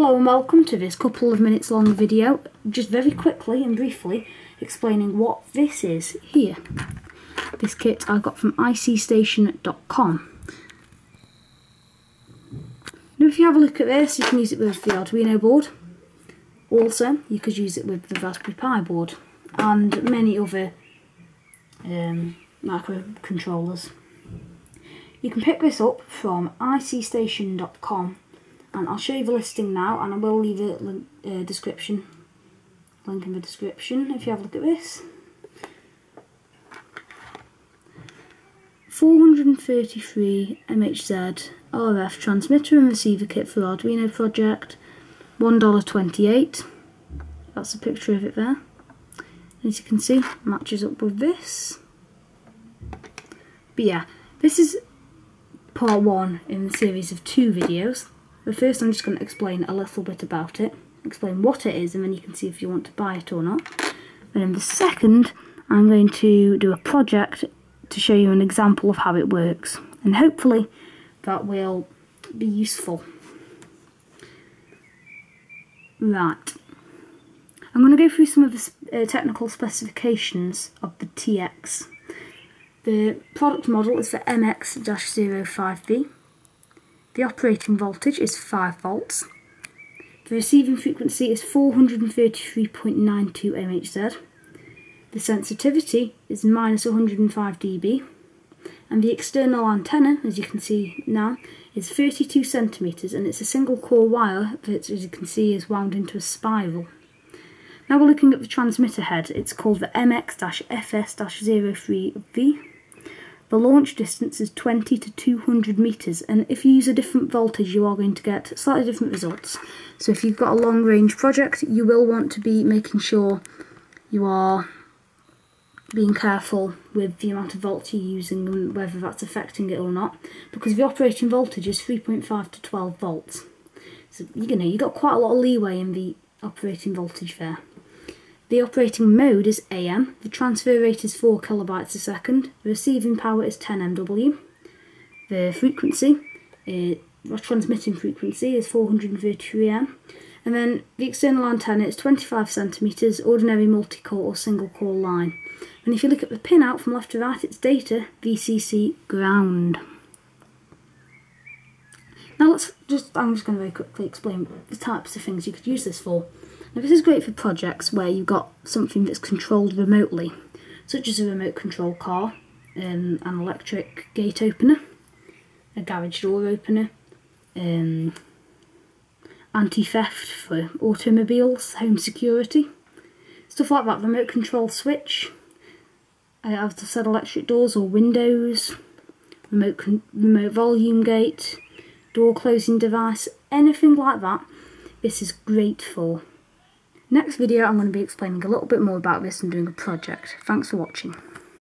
Hello and welcome to this couple of minutes long video, just very quickly and briefly explaining what this is here. This kit I got from icstation.com. Now if you have a look at this, you can use it with the Arduino board. Also, you could use it with the Raspberry Pi board and many other um, microcontrollers. You can pick this up from icstation.com and I'll show you the listing now and I will leave a link, uh, description link in the description if you have a look at this. 433 MHZ RF transmitter and receiver kit for Arduino project $1.28 that's a picture of it there. As you can see matches up with this. But yeah this is part one in the series of two videos but first I'm just going to explain a little bit about it, explain what it is, and then you can see if you want to buy it or not. And in the second, I'm going to do a project to show you an example of how it works. And hopefully that will be useful. Right. I'm going to go through some of the uh, technical specifications of the TX. The product model is the MX-05V the operating voltage is 5 volts. The receiving frequency is 433.92 MHz. The sensitivity is minus 105 dB. And the external antenna, as you can see now, is 32 centimeters and it's a single core wire that, as you can see, is wound into a spiral. Now we're looking at the transmitter head. It's called the MX-FS-03V the launch distance is 20 to 200 metres and if you use a different voltage you are going to get slightly different results. So if you've got a long range project you will want to be making sure you are being careful with the amount of volts you're using and whether that's affecting it or not because the operating voltage is 3.5 to 12 volts. So you know you've got quite a lot of leeway in the operating voltage there. The operating mode is AM, the transfer rate is 4 kilobytes a second, the receiving power is 10 MW, the frequency, uh, the transmitting frequency is 433 M, and then the external antenna is 25 centimeters, ordinary multi-core or single core line. And if you look at the pinout from left to right, it's data VCC ground. Now let's just, I'm just going to very quickly explain the types of things you could use this for. Now this is great for projects where you've got something that's controlled remotely, such as a remote control car, um, an electric gate opener, a garage door opener, um, anti-theft for automobiles, home security, stuff like that, remote control switch, I have said electric doors or windows, remote, remote volume gate, door closing device, anything like that, this is great for. Next video I'm going to be explaining a little bit more about this and doing a project. Thanks for watching.